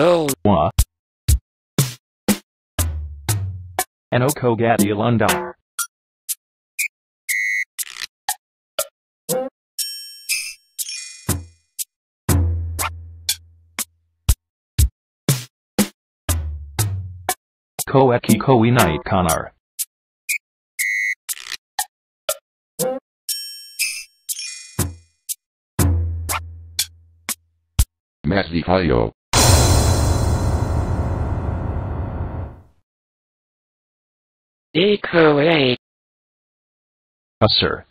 Oh, Wa. Anoko Gadi Lundar. Koeki Koi Night Kanar. Masifayo. Eco 8. Assur.